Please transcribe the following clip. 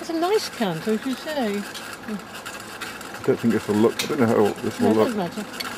It's a nice canter, as you say. I don't think this will look. I don't know how this No, will look.